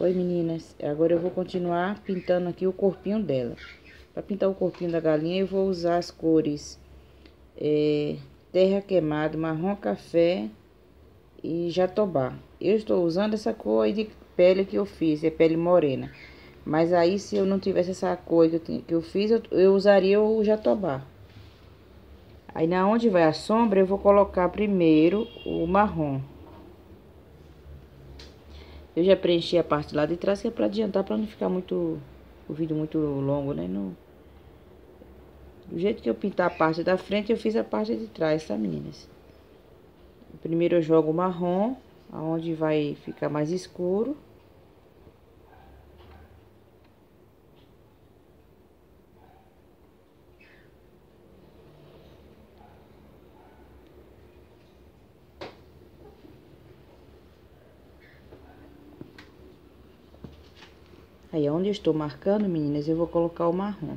Oi meninas, agora eu vou continuar pintando aqui o corpinho dela. Para pintar o corpinho da galinha eu vou usar as cores é, terra queimada, marrom café e jatobá. Eu estou usando essa cor aí de pele que eu fiz, é pele morena. Mas aí se eu não tivesse essa cor que eu, que eu fiz, eu, eu usaria o jatobá. Aí na onde vai a sombra eu vou colocar primeiro o marrom. Eu já preenchi a parte lá de trás, que é para adiantar, para não ficar muito, o vídeo muito longo, né? No, do jeito que eu pintar a parte da frente, eu fiz a parte de trás, tá, meninas? Primeiro eu jogo o marrom, aonde vai ficar mais escuro. Aí, onde eu estou marcando, meninas, eu vou colocar o marrom.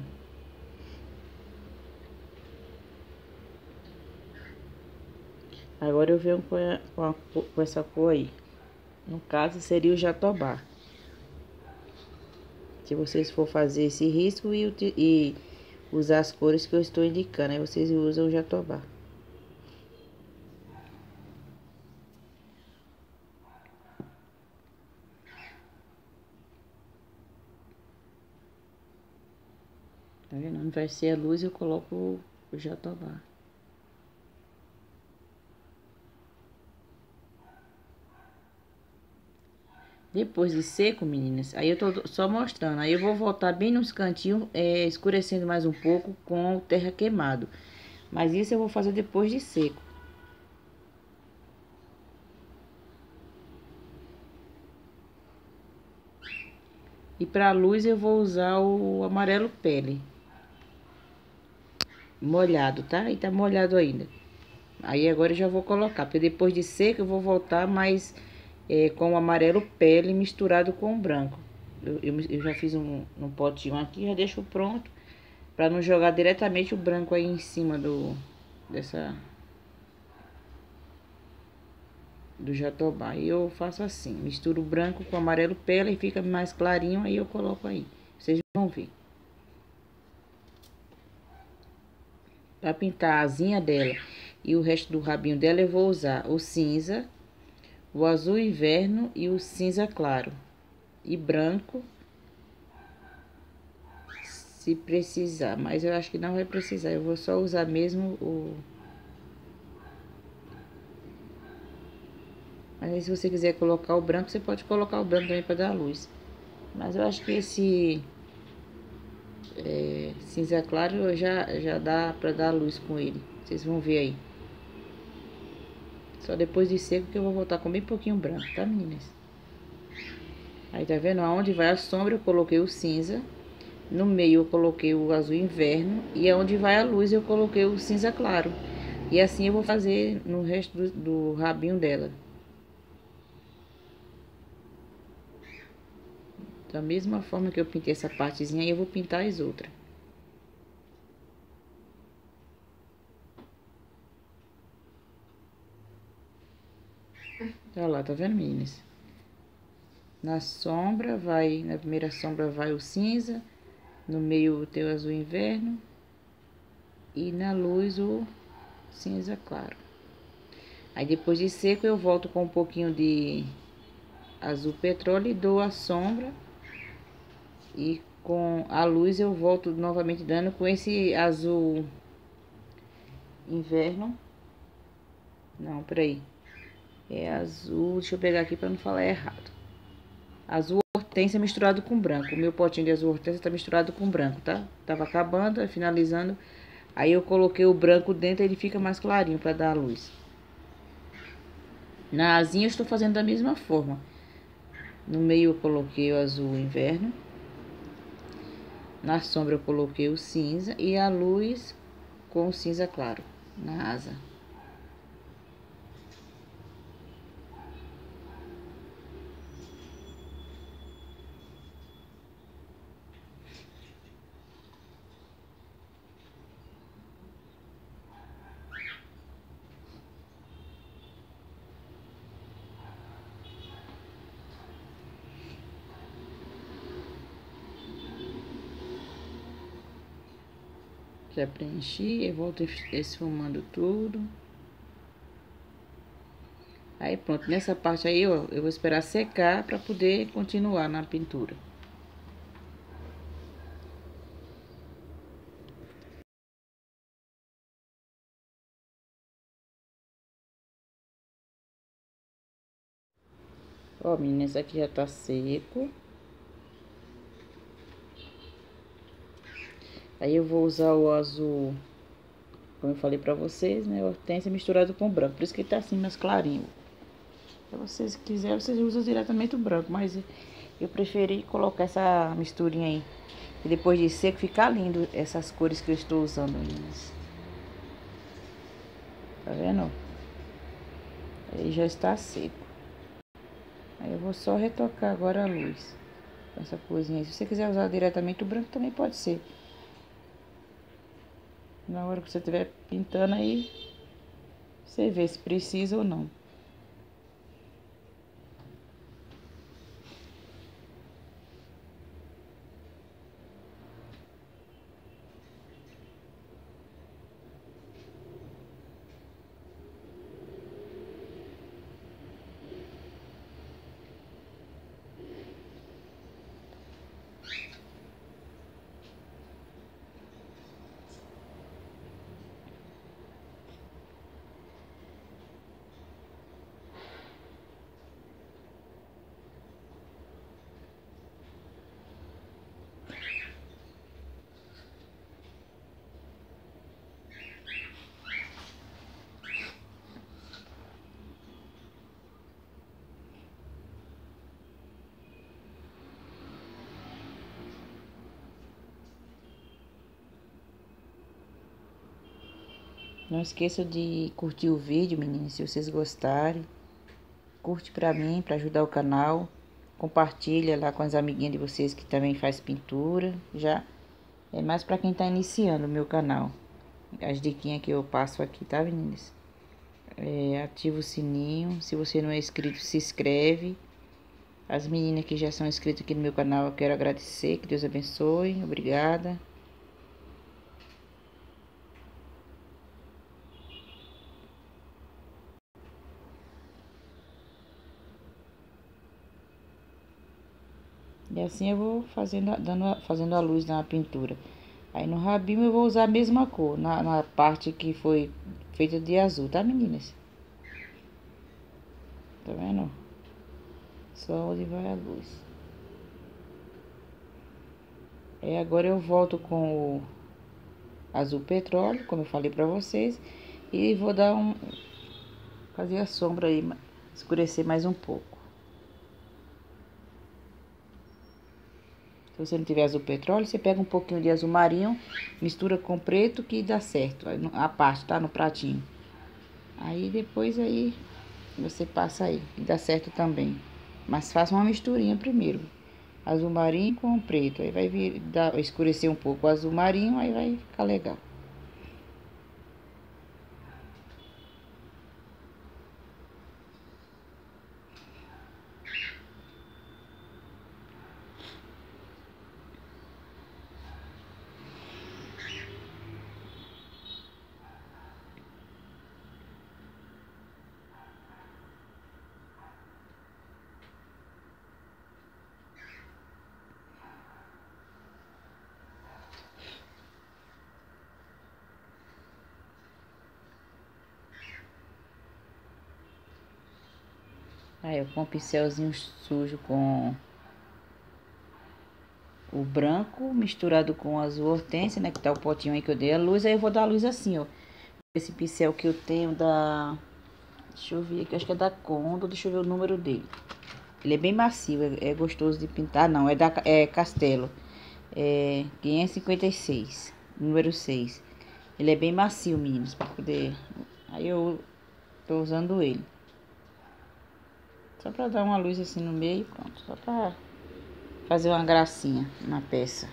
Agora eu venho com, a, com, a, com essa cor aí. No caso, seria o jatobá. Se vocês for fazer esse risco e, e usar as cores que eu estou indicando, aí vocês usam o jatobá. Tá vendo? Onde vai ser a luz, eu coloco o jatobá. Depois de seco, meninas, aí eu tô só mostrando. Aí eu vou voltar bem nos cantinhos, é, escurecendo mais um pouco com o terra queimado. Mas isso eu vou fazer depois de seco. E para luz eu vou usar o amarelo pele molhado, tá? E tá molhado ainda. Aí agora eu já vou colocar, porque depois de seco eu vou voltar mais é, com o amarelo pele misturado com o branco. Eu, eu, eu já fiz um, um potinho aqui, já deixo pronto, para não jogar diretamente o branco aí em cima do, dessa, do jatobá. E eu faço assim, misturo branco com o amarelo pele e fica mais clarinho, aí eu coloco aí. Vocês vão ver. Para pintar a asinha dela e o resto do rabinho dela, eu vou usar o cinza, o azul inverno e o cinza claro. E branco, se precisar. Mas eu acho que não vai precisar, eu vou só usar mesmo o... Mas aí, se você quiser colocar o branco, você pode colocar o branco também para dar luz. Mas eu acho que esse é, cinza claro já, já dá pra dar luz com ele. Vocês vão ver aí. Só depois de seco que eu vou voltar com bem pouquinho branco, tá meninas? Aí tá vendo? Aonde vai a sombra eu coloquei o cinza. No meio eu coloquei o azul inverno. E aonde vai a luz eu coloquei o cinza claro. E assim eu vou fazer no resto do, do rabinho dela. Da mesma forma que eu pintei essa partezinha, eu vou pintar as outras. Olha lá, tá vendo, meninas? Na sombra vai, na primeira sombra vai o cinza, no meio o azul inverno e na luz o cinza claro. Aí depois de seco eu volto com um pouquinho de azul petróleo e dou a sombra e com a luz eu volto novamente dando com esse azul inverno. Não, peraí. É azul, deixa eu pegar aqui para não falar errado. Azul hortência misturado com branco. O meu potinho de azul hortência tá misturado com branco, tá? Tava acabando, finalizando. Aí eu coloquei o branco dentro, ele fica mais clarinho para dar a luz. Na asinha eu estou fazendo da mesma forma. No meio eu coloquei o azul inverno. Na sombra eu coloquei o cinza e a luz com o cinza claro na asa. Já preenchi, eu volto esfumando tudo. Aí pronto, nessa parte aí, ó, eu vou esperar secar para poder continuar na pintura. Ó, meninas, aqui já tá seco. Aí eu vou usar o azul, como eu falei pra vocês, né? Hortência misturado com branco. Por isso que ele tá assim, mais clarinho. Se vocês quiserem, vocês usam diretamente o branco. Mas eu preferi colocar essa misturinha aí. E depois de seco, ficar lindo essas cores que eu estou usando, meninas. Tá vendo? Aí já está seco. Aí eu vou só retocar agora a luz. Essa coisinha aí. Se você quiser usar diretamente o branco, também pode ser. Na hora que você estiver pintando aí, você vê se precisa ou não. Não esqueça de curtir o vídeo, meninas, se vocês gostarem. Curte pra mim, pra ajudar o canal. Compartilha lá com as amiguinhas de vocês que também faz pintura. Já é mais pra quem tá iniciando o meu canal. As diquinhas que eu passo aqui, tá, meninas? É, ativa o sininho. Se você não é inscrito, se inscreve. As meninas que já são inscritas aqui no meu canal, eu quero agradecer. Que Deus abençoe. Obrigada. E assim eu vou fazendo, dando, fazendo a luz na pintura. Aí no rabinho eu vou usar a mesma cor, na, na parte que foi feita de azul, tá meninas? Tá vendo? Só onde vai a luz. E agora eu volto com o azul petróleo, como eu falei pra vocês. E vou dar um... Fazer a sombra aí, escurecer mais um pouco. Se você não tiver azul petróleo, você pega um pouquinho de azul marinho, mistura com preto que dá certo. A parte, tá? No pratinho. Aí depois aí você passa aí e dá certo também. Mas faça uma misturinha primeiro. Azul marinho com preto. Aí vai vir, dar, escurecer um pouco o azul marinho, aí vai ficar legal. Aí eu com um pincelzinho sujo com o branco misturado com o azul hortência, né? Que tá o potinho aí que eu dei a luz. Aí eu vou dar a luz assim, ó. Esse pincel que eu tenho da... Deixa eu ver aqui, acho que é da Condo. Deixa eu ver o número dele. Ele é bem macio, é, é gostoso de pintar. Não, é da é Castelo. É 556, número 6. Ele é bem macio, meninos, pra poder... Aí eu tô usando ele. Só pra dar uma luz assim no meio, pronto. Só pra fazer uma gracinha na peça.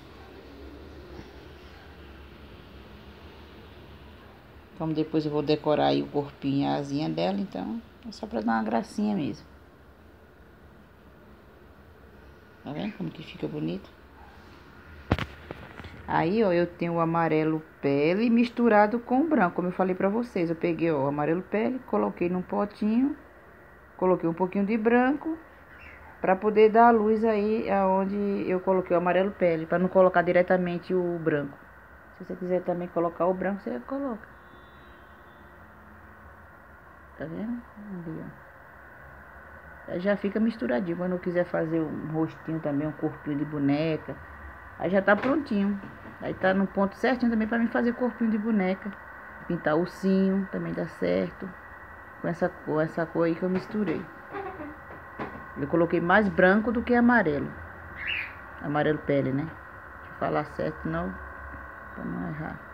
Como depois eu vou decorar aí o corpinho e a asinha dela, então é só pra dar uma gracinha mesmo. Tá vendo como que fica bonito? Aí, ó, eu tenho o amarelo pele misturado com o branco, como eu falei pra vocês. Eu peguei, ó, o amarelo pele, coloquei num potinho, coloquei um pouquinho de branco, pra poder dar a luz aí aonde eu coloquei o amarelo pele, pra não colocar diretamente o branco. Se você quiser também colocar o branco, você coloca. Tá vendo? Aí já fica misturadinho. Quando eu quiser fazer um rostinho também, um corpinho de boneca, aí já tá prontinho. Aí tá no ponto certinho também para mim fazer corpinho de boneca. Pintar ursinho, também dá certo. Com essa cor, essa cor aí que eu misturei. Eu coloquei mais branco do que amarelo. Amarelo pele, né? Deixa eu falar certo, não, pra não errar.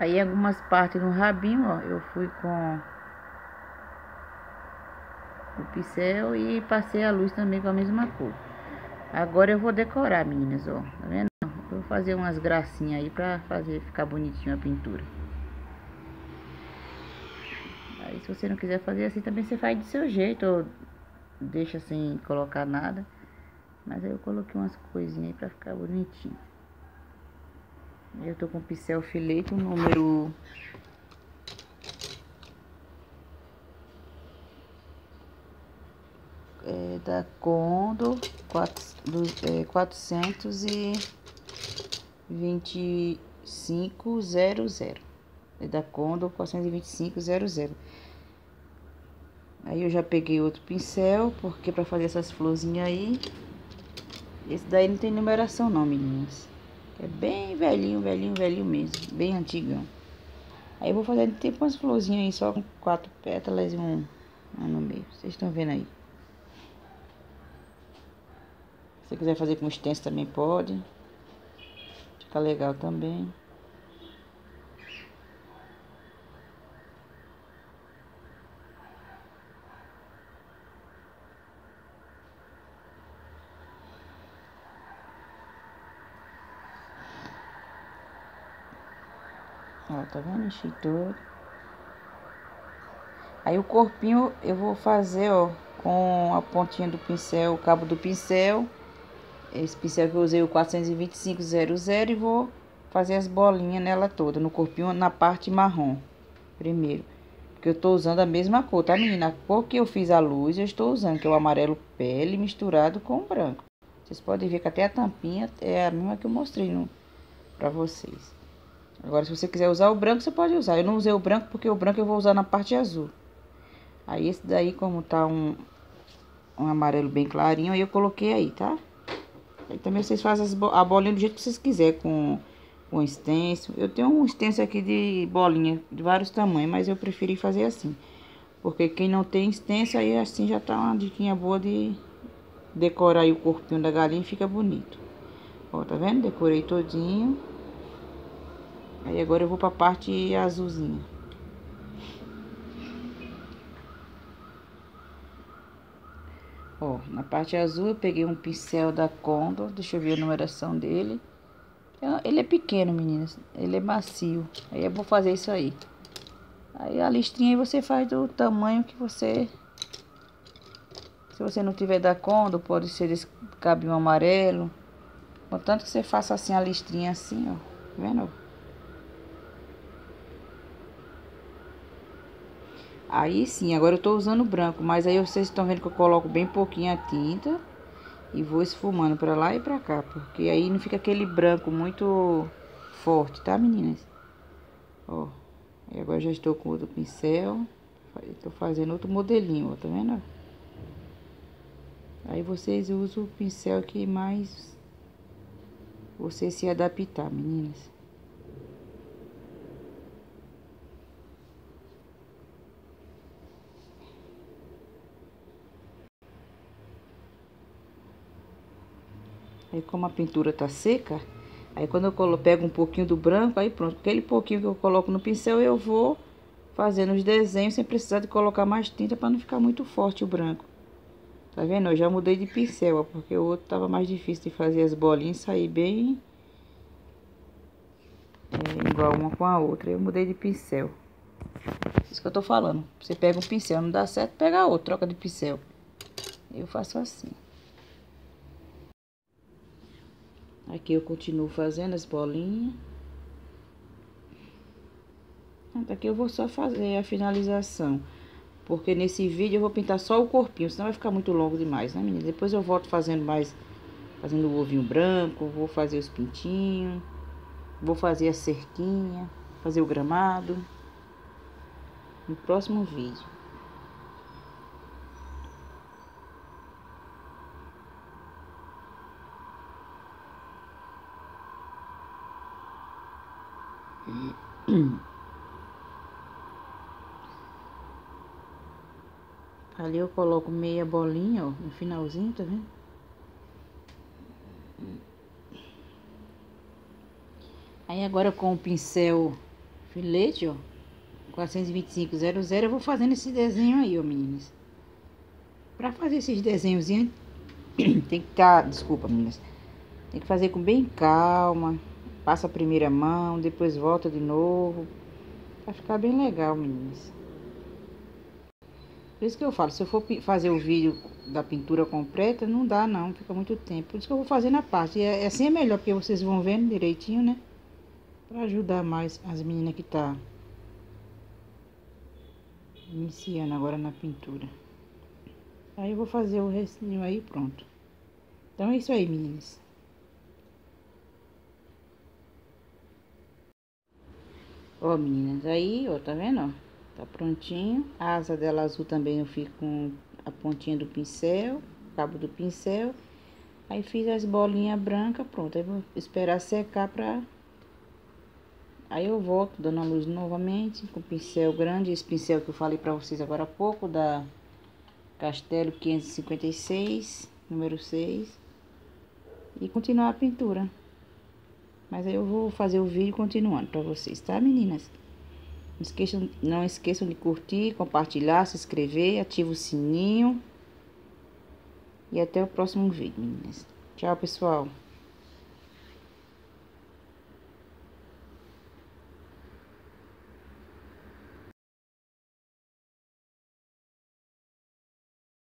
Aí algumas partes no rabinho, ó, eu fui com o pincel e passei a luz também com a mesma cor. Agora eu vou decorar, meninas, ó. Tá vendo? Vou fazer umas gracinhas aí pra fazer ficar bonitinho a pintura. Se você não quiser fazer assim, também você faz do seu jeito, ou deixa sem colocar nada. Mas aí eu coloquei umas coisinhas aí pra ficar bonitinho. Eu tô com o pincel filete, o número... É da Condo, quatro, do, é, 42500. É da Condo 42500. Aí eu já peguei outro pincel, porque pra fazer essas florzinhas aí. Esse daí não tem numeração não, meninas. É bem velhinho, velhinho, velhinho mesmo. Bem antigão. Aí eu vou fazer tipo umas florzinhas aí, só com quatro pétalas e um, um no meio. Vocês estão vendo aí. Se você quiser fazer com extenso também pode. Fica legal também. Ó, tá vendo? Enchi todo. Aí o corpinho eu vou fazer, ó, com a pontinha do pincel, o cabo do pincel. Esse pincel que eu usei, o 42500, e vou fazer as bolinhas nela toda, no corpinho, na parte marrom, primeiro. Porque eu tô usando a mesma cor, tá, menina? A cor que eu fiz a luz, eu estou usando, que é o amarelo pele misturado com o branco. Vocês podem ver que até a tampinha é a mesma que eu mostrei no, pra vocês. Agora, se você quiser usar o branco, você pode usar. Eu não usei o branco porque o branco eu vou usar na parte azul. Aí, esse daí, como tá um, um amarelo bem clarinho, aí eu coloquei aí, tá? Aí também vocês fazem a bolinha do jeito que vocês quiserem, com, com extenso. Eu tenho um extenso aqui de bolinha de vários tamanhos, mas eu preferi fazer assim. Porque quem não tem extenso, aí assim já tá uma diquinha boa de decorar aí o corpinho da galinha e fica bonito. Ó, tá vendo? Decorei todinho. Aí agora eu vou pra parte azulzinha. Ó, na parte azul eu peguei um pincel da Condor, deixa eu ver a numeração dele. Ele é pequeno, meninas, ele é macio. Aí eu vou fazer isso aí. Aí a listrinha aí você faz do tamanho que você... Se você não tiver da Condor, pode ser desse cabinho amarelo. Contanto que você faça assim a listrinha assim, ó. Tá vendo? Aí sim, agora eu tô usando branco, mas aí vocês estão vendo que eu coloco bem pouquinho a tinta e vou esfumando pra lá e pra cá, porque aí não fica aquele branco muito forte, tá meninas? Ó, e agora já estou com outro pincel, tô fazendo outro modelinho, ó, tá vendo? Aí vocês usam o pincel que mais você se adaptar, meninas. Aí como a pintura tá seca, aí quando eu pego um pouquinho do branco, aí pronto. Aquele pouquinho que eu coloco no pincel, eu vou fazendo os desenhos sem precisar de colocar mais tinta para não ficar muito forte o branco. Tá vendo? Eu já mudei de pincel, ó, porque o outro tava mais difícil de fazer as bolinhas sair bem... É, igual uma com a outra. Eu mudei de pincel. Isso que eu tô falando. Você pega um pincel, não dá certo, pega outro, troca de pincel. Eu faço assim. Aqui eu continuo fazendo as bolinhas. Aqui eu vou só fazer a finalização. Porque nesse vídeo eu vou pintar só o corpinho, senão vai ficar muito longo demais, né, menina? Depois eu volto fazendo mais, fazendo o ovinho branco, vou fazer os pintinhos, vou fazer a cerquinha, fazer o gramado. No próximo vídeo. Ali eu coloco meia bolinha, ó, no finalzinho, tá vendo? Aí agora com o pincel filete, ó, 42500, eu vou fazendo esse desenho aí, ó, meninas. Pra fazer esses desenhos, tem que tá, desculpa, meninas, tem que fazer com bem calma, Passa a primeira mão, depois volta de novo. Vai ficar bem legal, meninas. Por isso que eu falo, se eu for fazer o vídeo da pintura completa, não dá não, fica muito tempo. Por isso que eu vou fazer na parte. E é, assim é melhor, porque vocês vão vendo direitinho, né? Pra ajudar mais as meninas que tá iniciando agora na pintura. Aí eu vou fazer o restinho aí pronto. Então é isso aí, meninas. Ó, meninas, aí, ó, tá vendo, ó? Tá prontinho. A asa dela azul também eu fico com a pontinha do pincel, cabo do pincel. Aí fiz as bolinhas brancas, pronto. Aí vou esperar secar pra... Aí eu volto dando a luz novamente com o pincel grande. Esse pincel que eu falei pra vocês agora há pouco, da Castelo 556, número 6. E continuar a pintura. Mas aí eu vou fazer o vídeo continuando para vocês, tá, meninas? Não esqueçam, não esqueçam de curtir, compartilhar, se inscrever, ativa o sininho. E até o próximo vídeo, meninas. Tchau, pessoal.